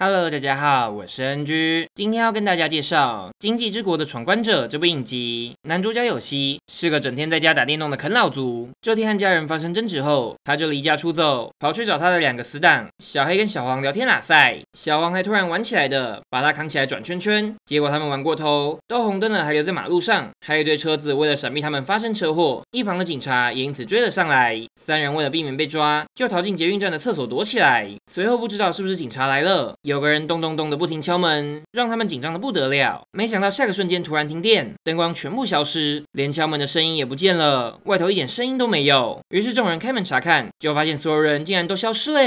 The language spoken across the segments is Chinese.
Hello，大家好，我是 NG，今天要跟大家介绍《经济之国的闯关者》这部影集。男主角有希是个整天在家打电动的啃老族。这天和家人发生争执后，他就离家出走，跑去找他的两个死党小黑跟小黄聊天拉塞。小黄还突然玩起来的，把他扛起来转圈圈。结果他们玩过头，都红灯了还留在马路上，还有一堆车子为了闪避他们发生车祸，一旁的警察也因此追了上来。三人为了避免被抓，就逃进捷运站的厕所躲起来。随后不知道是不是警察来了。有个人咚咚咚的不停敲门，让他们紧张的不得了。没想到下个瞬间突然停电，灯光全部消失，连敲门的声音也不见了，外头一点声音都没有。于是众人开门查看，就发现所有人竟然都消失了。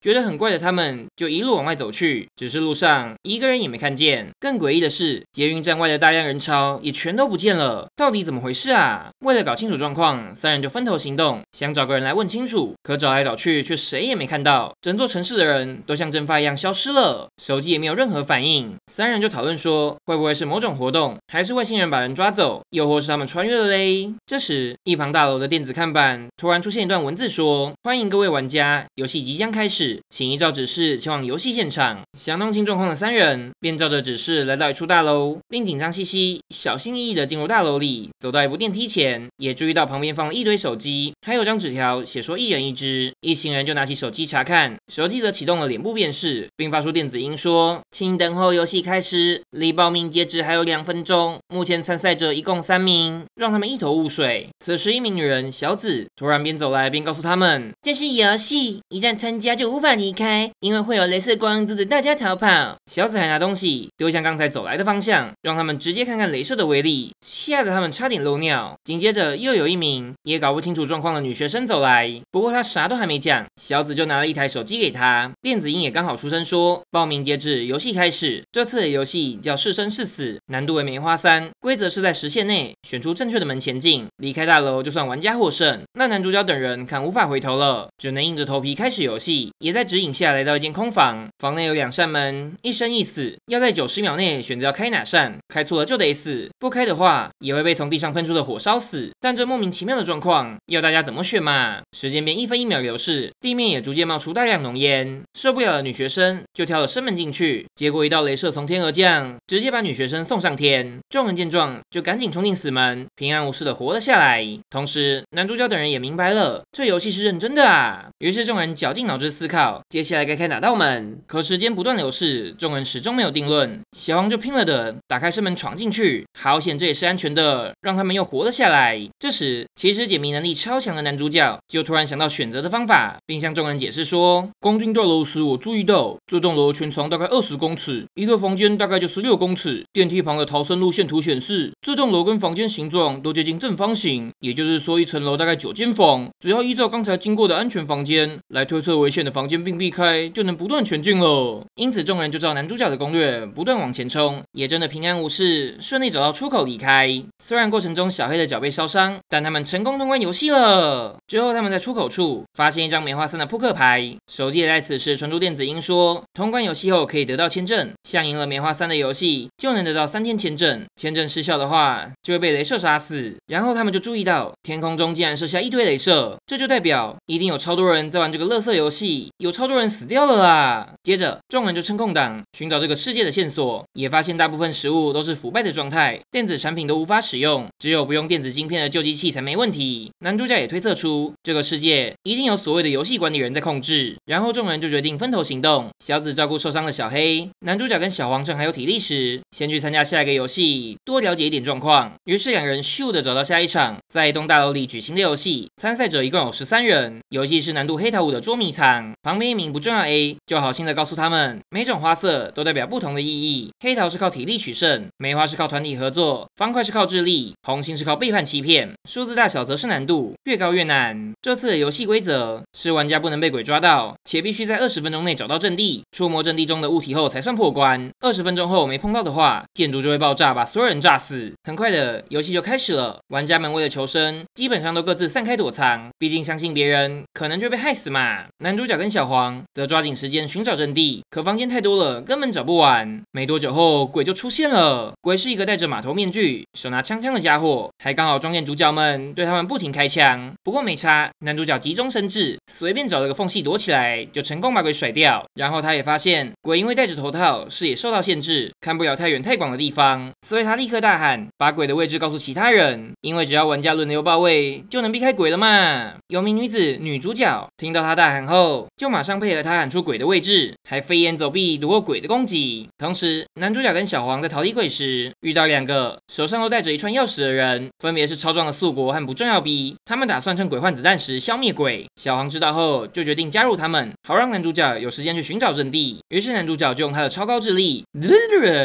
觉得很怪的他们，就一路往外走去。只是路上一个人也没看见。更诡异的是，捷运站外的大量人潮也全都不见了。到底怎么回事啊？为了搞清楚状况，三人就分头行动，想找个人来问清楚。可找来找去，却谁也没看到。整座城市的人都像蒸发一样消失了。手机也没有任何反应，三人就讨论说，会不会是某种活动，还是外星人把人抓走，又或是他们穿越了嘞？这时，一旁大楼的电子看板突然出现一段文字，说：“欢迎各位玩家，游戏即将开始，请依照指示前往游戏现场。”想弄清状况的三人便照着指示来到一处大楼，并紧张兮兮、小心翼翼地进入大楼里。走到一部电梯前，也注意到旁边放了一堆手机，还有张纸条，写说一人一只。一行人就拿起手机查看，手机则启动了脸部辨识，并发出。电子音说：“请等候游戏开始，离报名截止还有两分钟。目前参赛者一共三名，让他们一头雾水。”此时，一名女人小紫突然边走来边告诉他们：“这是游戏，一旦参加就无法离开，因为会有镭射光阻止大家逃跑。”小紫还拿东西丢向刚才走来的方向，让他们直接看看镭射的威力，吓得他们差点漏尿。紧接着，又有一名也搞不清楚状况的女学生走来，不过她啥都还没讲，小紫就拿了一台手机给她，电子音也刚好出声说。报名截止，游戏开始。这次的游戏叫是生是死，难度为梅花三，规则是在时限内选出正确的门前进，离开大楼就算玩家获胜。那男主角等人看无法回头了，只能硬着头皮开始游戏。也在指引下来到一间空房，房内有两扇门，一生一死，要在九十秒内选择要开哪扇，开错了就得死，不开的话也会被从地上喷出的火烧死。但这莫名其妙的状况，要大家怎么选嘛？时间便一分一秒流逝，地面也逐渐冒出大量浓烟，受不了的女学生就。跳了生门进去，结果一道镭射从天而降，直接把女学生送上天。众人见状，就赶紧冲进死门，平安无事的活了下来。同时，男主角等人也明白了，这游戏是认真的啊。于是众人绞尽脑汁思考，接下来该开哪道门。可时间不断流逝，众人始终没有定论。小王就拼了的打开生门闯进去，好险这也是安全的，让他们又活了下来。这时，其实解谜能力超强的男主角就突然想到选择的方法，并向众人解释说：刚进大楼时，我注意到这栋楼。楼全长大概二十公尺，一个房间大概就是六公尺。电梯旁的逃生路线图显示，这栋楼跟房间形状都接近正方形，也就是说一层楼大概九间房。只要依照刚才经过的安全房间来推测危险的房间并避开，就能不断前进了。因此众人就照男主角的攻略不断往前冲，也真的平安无事，顺利找到出口离开。虽然过程中小黑的脚被烧伤，但他们成功通关游戏了。之后他们在出口处发现一张梅花三的扑克牌，手机也在此时传出电子音说通。关游戏后可以得到签证，像赢了棉花三的游戏就能得到三天签证。签证失效的话就会被镭射杀死。然后他们就注意到天空中竟然射下一堆镭射，这就代表一定有超多人在玩这个乐色游戏，有超多人死掉了啊！接着众人就趁空档寻找这个世界的线索，也发现大部分食物都是腐败的状态，电子产品都无法使用，只有不用电子晶片的旧机器才没问题。男主角也推测出这个世界一定有所谓的游戏管理人在控制。然后众人就决定分头行动，小紫照顾受伤的小黑，男主角跟小黄趁还有体力时，先去参加下一个游戏，多了解一点状况。于是两人咻的找到下一场，在一栋大楼里举行的游戏。参赛者一共有十三人，游戏是难度黑桃五的捉迷藏。旁边一名不重要 A 就好心的告诉他们，每种花色都代表不同的意义。黑桃是靠体力取胜，梅花是靠团体合作，方块是靠智力，红心是靠背叛欺骗。数字大小则是难度，越高越难。这次的游戏规则是玩家不能被鬼抓到，且必须在二十分钟内找到阵地，触摸阵地中的物体后才算破关。二十分钟后没碰到的话，建筑就会爆炸，把所有人炸死。很快的游戏就开始了，玩家们为了求生，基本上都各自散开躲藏。毕竟相信别人，可能就被害死嘛。男主角跟小黄则抓紧时间寻找阵地，可房间太多了，根本找不完。没多久后，鬼就出现了。鬼是一个戴着马头面具、手拿枪枪的家伙，还刚好撞见主角们，对他们不停开枪。不过没差，男主角急中生智，随便找了个缝隙躲起来，就成功把鬼甩掉。然后他也发。发现鬼因为戴着头套，视野受到限制，看不了太远太广的地方，所以他立刻大喊，把鬼的位置告诉其他人，因为只要玩家轮流报位，就能避开鬼了嘛。有名女子女主角听到他大喊后，就马上配合他喊出鬼的位置，还飞檐走壁躲过鬼的攻击。同时，男主角跟小黄在逃离鬼时，遇到两个手上都带着一串钥匙的人，分别是超壮的素国和不重要逼，他们打算趁鬼换子弹时消灭鬼。小黄知道后，就决定加入他们，好让男主角有时间去寻找阵地。于是男主角就用他的超高智力，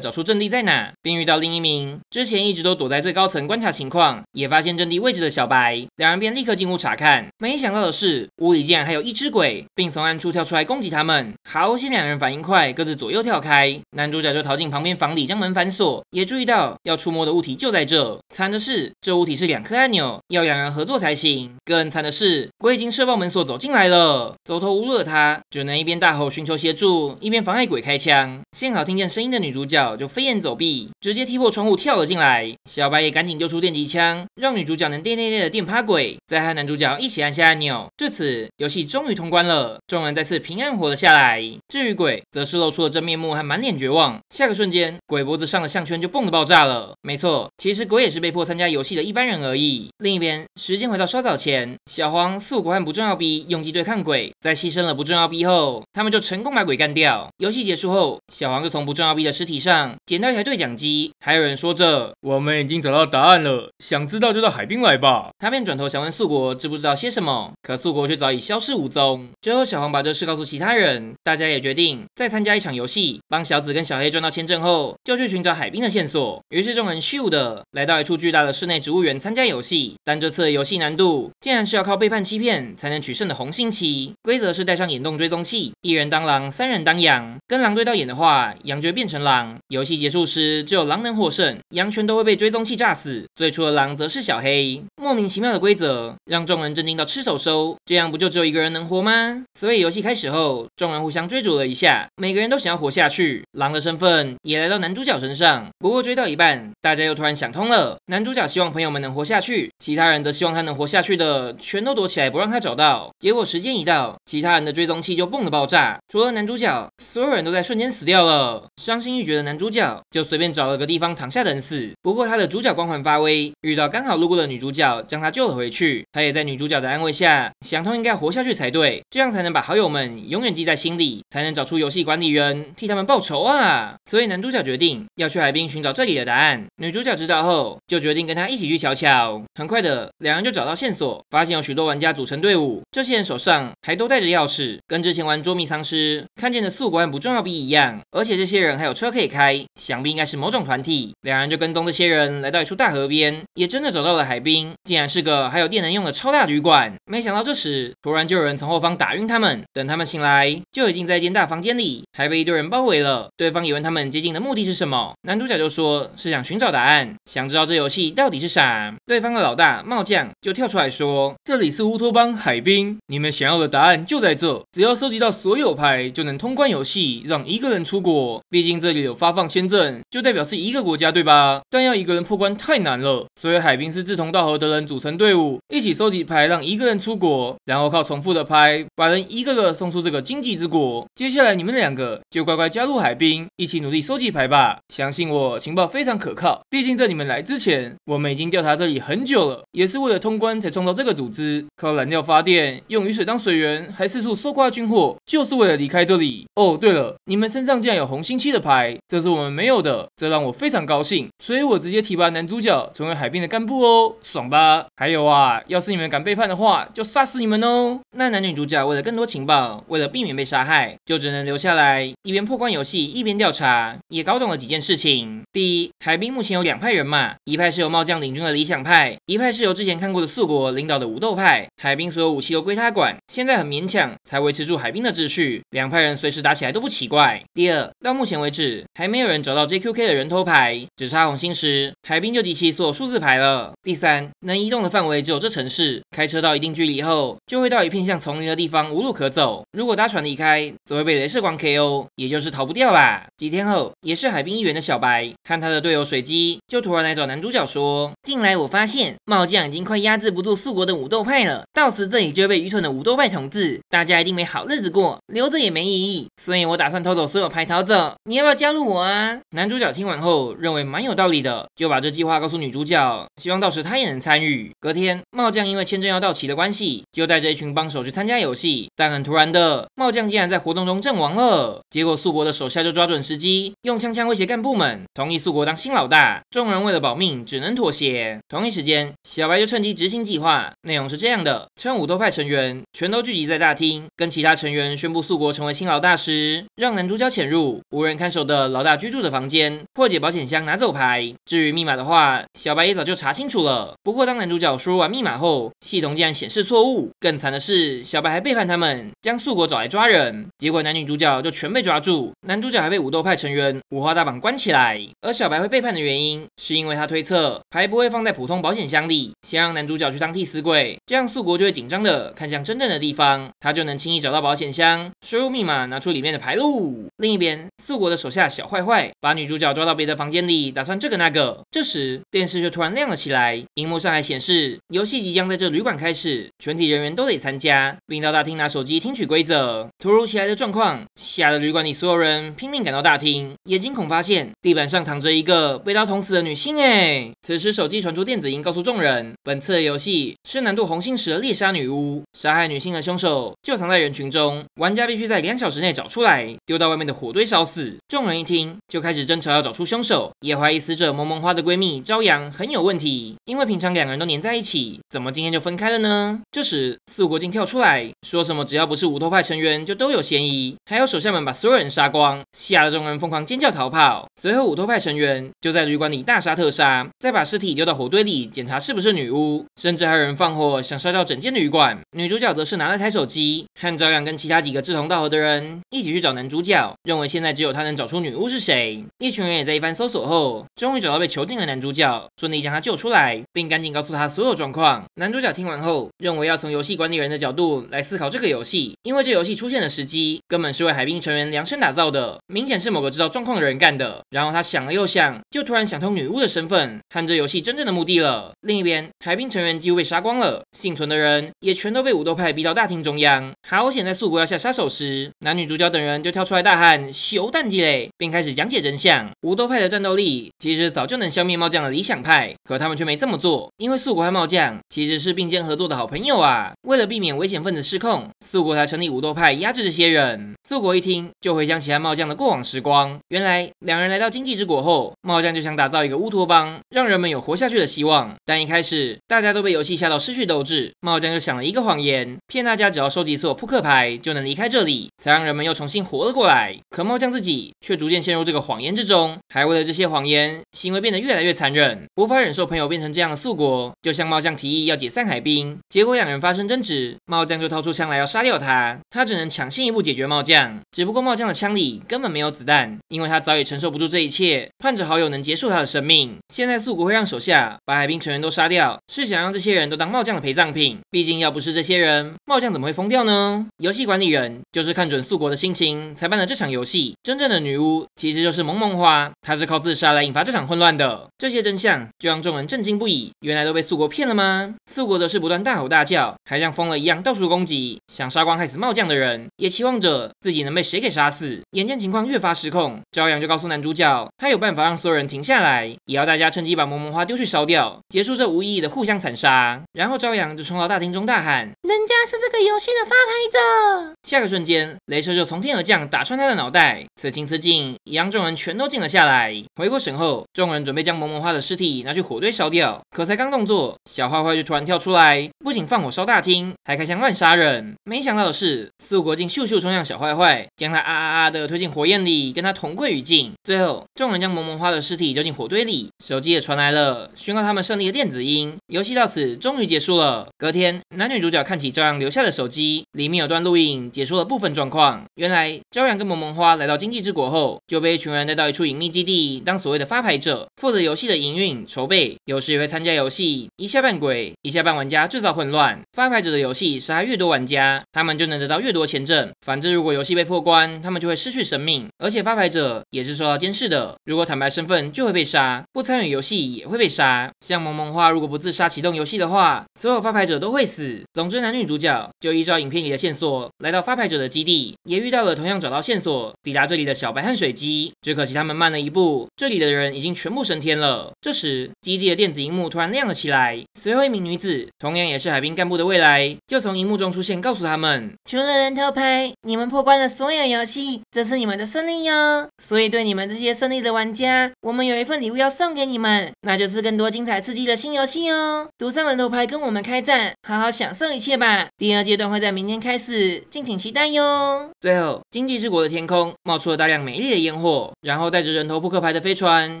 找出阵地在哪，并遇到另一名之前一直都躲在最高层观察情况，也发现阵地位置的小白。两人便立刻进屋查看。没想到的是，屋里竟然还有一只鬼，并从暗处跳出来攻击他们。好险两人反应快，各自左右跳开。男主角就逃进旁边房里，将门反锁，也注意到要触摸的物体就在这。惨的是，这物体是两颗按钮，要两人合作才行。更惨的是，鬼已经射爆门锁走进来了。走投无路的他，只能一边大吼寻求协助，一边妨碍鬼开枪。幸好听见声音的女主角就飞檐走壁，直接踢破窗户跳了进来。小白也赶紧丢出电击枪，让女主角能电电电的电趴鬼，再和男主角一起按下按钮。至此，游戏终于通关了，众人再次平安活了下来。至于鬼，则是露出了真面目和满脸绝望。下个瞬间，鬼脖子上的项圈就蹦的爆炸了。没错，其实鬼也是被迫参加游戏的一般人而已。另一边，时间回到稍早前，小黄、素国和不重要逼用计对抗鬼，在牺牲了不重要逼后，他们就成功把鬼干掉。游戏结束后，小黄就从不重要逼的尸体上捡到一台对讲机，还有人说着：“我们已经找到答案了，想知道就到海滨来吧。”他便转头想问素国知不知道些什么，可素国却早已消失无踪。之后，小黄把这事告诉其他人，大家也决定再参加一场游戏，帮小紫跟小黑赚到签证后，就去寻找海滨的线索。于是众人咻的来到一处巨大的室内植物园参加游戏，但这次游戏难度竟然是要靠背叛欺骗才能取胜的红心旗。规则是带上眼动追踪器，一人当狼，三人当羊，跟狼对到眼的话，羊就会变成狼。游戏结束时，只有狼能获胜，羊全都会被追踪器炸死。最初的狼则是小黑。莫名其妙的规则让众人震惊到吃手收，这样不就只有一个人能活吗？所以游戏开始后，众人互相追逐了一下，每个人都想要活下去。狼的身份也来到男主角身上，不过追到一半，大家又突然想通了。男主角希望朋友们能活下去，其他人则希望他能活下去的，全都躲起来不让他找到。结果时间一到，其他人的追踪空气就蹦的爆炸，除了男主角，所有人都在瞬间死掉了。伤心欲绝的男主角就随便找了个地方躺下等死。不过他的主角光环发威，遇到刚好路过的女主角。将他救了回去，他也在女主角的安慰下想通，应该活下去才对，这样才能把好友们永远记在心里，才能找出游戏管理员替他们报仇啊！所以男主角决定要去海滨寻找这里的答案。女主角知道后，就决定跟他一起去瞧瞧。很快的，两人就找到线索，发现有许多玩家组成队伍，这些人手上还都带着钥匙，跟之前玩捉迷藏时看见的宿管不重要币一样。而且这些人还有车可以开，想必应该是某种团体。两人就跟踪这些人来到一处大河边，也真的找到了海滨。竟然是个还有电能用的超大旅馆，没想到这时突然就有人从后方打晕他们，等他们醒来就已经在一间大房间里，还被一堆人包围了。对方也问他们接近的目的是什么，男主角就说是想寻找答案，想知道这游戏到底是啥。对方的老大帽将就跳出来说，这里是乌托邦海滨，你们想要的答案就在这，只要收集到所有牌就能通关游戏，让一个人出国。毕竟这里有发放签证，就代表是一个国家对吧？但要一个人破关太难了，所以海滨是志同道合的。人组成队伍，一起收集牌，让一个人出国，然后靠重复的牌把人一个个送出这个经济之国。接下来你们两个就乖乖加入海滨，一起努力收集牌吧。相信我，情报非常可靠。毕竟在你们来之前，我们已经调查这里很久了，也是为了通关才创造这个组织。靠燃料发电，用雨水当水源，还四处搜刮军火，就是为了离开这里。哦，对了，你们身上竟然有红星期的牌，这是我们没有的，这让我非常高兴。所以我直接提拔男主角成为海滨的干部哦，爽吧？还有啊，要是你们敢背叛的话，就杀死你们哦。那男女主角为了更多情报，为了避免被杀害，就只能留下来，一边破关游戏，一边调查，也搞懂了几件事情。第一，海滨目前有两派人马，一派是由帽将领军的理想派，一派是由之前看过的素国领导的武斗派。海滨所有武器都归他管，现在很勉强才维持住海滨的秩序。两派人随时打起来都不奇怪。第二，到目前为止还没有人找到 JQK 的人头牌，只差红星时，海滨就集齐所有数字牌了。第三，能。移动的范围只有这城市，开车到一定距离后，就会到一片像丛林的地方，无路可走。如果搭船离开，则会被镭射光 KO，也就是逃不掉啦。几天后，也是海滨议员的小白，看他的队友水姬，就突然来找男主角说：“近来我发现帽将已经快压制不住素国的武斗派了，到时这里就会被愚蠢的武斗派统治，大家一定没好日子过，留着也没意义，所以我打算偷走所有牌逃走。你要不要加入我啊？男主角听完后认为蛮有道理的，就把这计划告诉女主角，希望到时他也能参与。隔天，茂将因为签证要到期的关系，就带着一群帮手去参加游戏，但很突然的，茂将竟然在活动中阵亡了。结果素国的手下就抓准时机，用枪枪威胁干部们，同意素国当新老大。众人为了保命，只能妥协。同一时间，小白就趁机执行计划，内容是这样的：趁武斗派成员全都聚集在大厅，跟其他成员宣布素国成为新老大时，让男主角潜入无人看守的老大居住的房间，破解保险箱拿走牌。至于密码的话，小白也早就查清楚了。不过当男主角输入完密码后，系统竟然显示错误。更惨的是，小白还背叛他们，将素国找来抓人。结果男女主角就全被抓住，男主角还被武斗派成员五花大绑关起来。而小白会背叛的原因，是因为他推测牌不会放在普通保险箱里，先让男主角去当替死鬼，这样素国就会紧张的看向真正的地方，他就能轻易找到保险箱，输入密码拿出里面的牌路。另一边，素国的手下小坏坏把女主角抓到别的房间里，打算这个那个。这时电视就突然亮了起来，荧幕上还显示游戏即将在这旅馆开始，全体人员都得参加，并到大厅拿手机听取规则。突如其来的状况吓得旅馆里所有人拼命赶到大厅，也惊恐发现地板上躺着一个被刀捅死的女性。哎，此时手机传出电子音，告诉众人，本次的游戏是难度红心十的猎杀女巫，杀害女性的凶手就藏在人群中，玩家必须在两小时内找出来，丢到外面的火堆烧死。众人一听，就开始争吵要找出凶手，也怀疑死者萌萌花的闺蜜朝阳很有问题，因为平常两个人都黏在一起，怎么今天就分开了呢？这时四国境跳出来说什么只要不是武头派成员就都有嫌疑，还有手下们把所有人杀光，吓得众人疯狂尖叫逃跑。随后武头派成员就在旅馆里大杀特杀，再把尸体丢到火堆里检查是不是女巫，甚至还有人放火想烧掉整间旅馆。女主角则是拿了台手机，和照样跟其他几个志同道合的人一起去找男主角，认为现在只有他能找出女巫是谁。一群人也在一番搜索后，终于找到被囚禁的男主角，顺利将他救出来，并赶紧告诉他所有状况。男主角听完后，认为要从游戏管理人的角度来思考这个游戏，因为这游戏出现的时机根本是为海滨成员量身打造的，明显是某个知道状况的人干的。然后他想了又想，就突然想通女巫的身份和这游戏真正的目的了。另一边，海滨成员几乎被杀光了，幸存的人也全都被武斗派逼到大厅中央。好险在素国要下杀手时，男女主角等人就跳出来大喊“修蛋鸡嘞”，并开始讲解真相。武斗派的战斗力其实早就能消灭猫将的理想派，可他们却没这么做，因为素国和猫将其实是并肩合作的好朋友啊。为了避免危险分子失控，素国才成立武斗派压制这些人。素国一听就回想起和猫将的过往时光，原来两人来到经济之国后，猫将就想打造一个乌托邦，让人们有活下去的希望。但一开始大家都被游戏吓到失去斗志，猫将就想了一个谎言，骗大家只要收集所有扑克牌就能离开这里，才让人们又重新活了过来。可猫将自己却逐渐陷入这个谎言之中，还为了这些谎言，行为变得越来越残忍，无法忍受朋友变成这样的素国，就向猫将提议要解散海滨。结果两人发生争执，猫将就掏出枪来要杀掉他，他只能抢先一步解决猫将。只不过猫将的枪里根本没有子弹，因为他早已承受不住这一切，盼着好友能结束他的生命。现在素国会让手下把海滨成员都杀掉，是想让这些人都当猫将的陪葬品。毕竟要不是这些人，猫将怎么会疯掉呢？游戏管理人就是看准素国的心情才办了这场游戏。真正的女巫其实就是萌萌花，她是靠自杀来引发这场混乱的。这些真相就让众人震惊不已，原来都被素国骗了吗？素国则是不断大吼大叫，还像疯了一样到处攻击，想杀光害死猫将的人，也期望着自己能被谁给杀死。眼见情况越发失控，朝阳就告诉男主角，他有办法让所有人停下来，也要大家趁机把萌萌花丢去烧掉，结束这无意义的互相残杀。然后朝阳就冲到大厅中大喊：“人家是这个游戏的发牌者！”下个瞬间，镭射就从天而降，打穿他的脑袋。此情此景，一样众人全都静了下来。回过神后，众人准备将萌萌花的尸体拿去火堆烧掉，可才刚动作，小坏坏就突然跳出来，不仅放火烧大厅，还开枪乱杀人。没想到的是，素国竟咻咻冲向小坏坏，将他啊啊啊的推进火焰里，跟他同归于尽。最后，众人将萌萌花的尸体丢进火堆里，手机也传来了宣告他们胜利的电子音。游戏到此终于结束了。隔天，男女主角看起朝阳留下的手机，里面有段录影，解说了部分状况。原来，朝阳跟萌萌花来到经济之国后，就被一群人带到一处隐秘基地，当所谓的发牌者，负责游戏的营运筹备，有时也会参加游戏，一下扮鬼，一下扮玩家，制造混乱。发牌者的游戏杀越多玩家，他们就能得到越多签证。反之，如果游戏被破关，他们就会失去生命。而且发牌者也是受到监视的，如果坦白身份就会被杀，不参与游戏也会被杀。像萌萌花如果不自杀启动游戏的话，所有发牌者都会死。总之，男女主角就依照影片里的线索来到发牌者的基地，也遇到了同样找到线索抵达这里的小白和水鸡，只可惜他们慢了一步，这里的人已经全部升天了。这时，基地的电子荧幕突然亮了起来，随后一名女子，同样也是海滨干部的未来，就从荧幕中出现，告诉他们：除了人头牌，你们破关了所有游戏，这是你们的胜利哟。所以对你们这些胜利的玩家，我们有一份礼物要送给你们，那就是更多精彩刺激的新游戏哦。赌上人头牌跟我们开战，好好享受一切吧。第二阶段会在明天开开始，敬请期待哟。最后，经济之国的天空冒出了大量美丽的烟火，然后带着人头扑克牌的飞船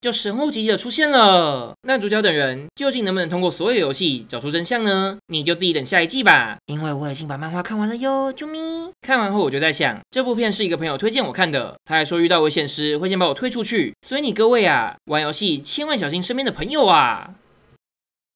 就神乎其技的出现了。那主角等人究竟能不能通过所有游戏找出真相呢？你就自己等下一季吧，因为我已经把漫画看完了哟，啾咪！看完后我就在想，这部片是一个朋友推荐我看的，他还说遇到危险时会先把我推出去，所以你各位啊，玩游戏千万小心身边的朋友啊。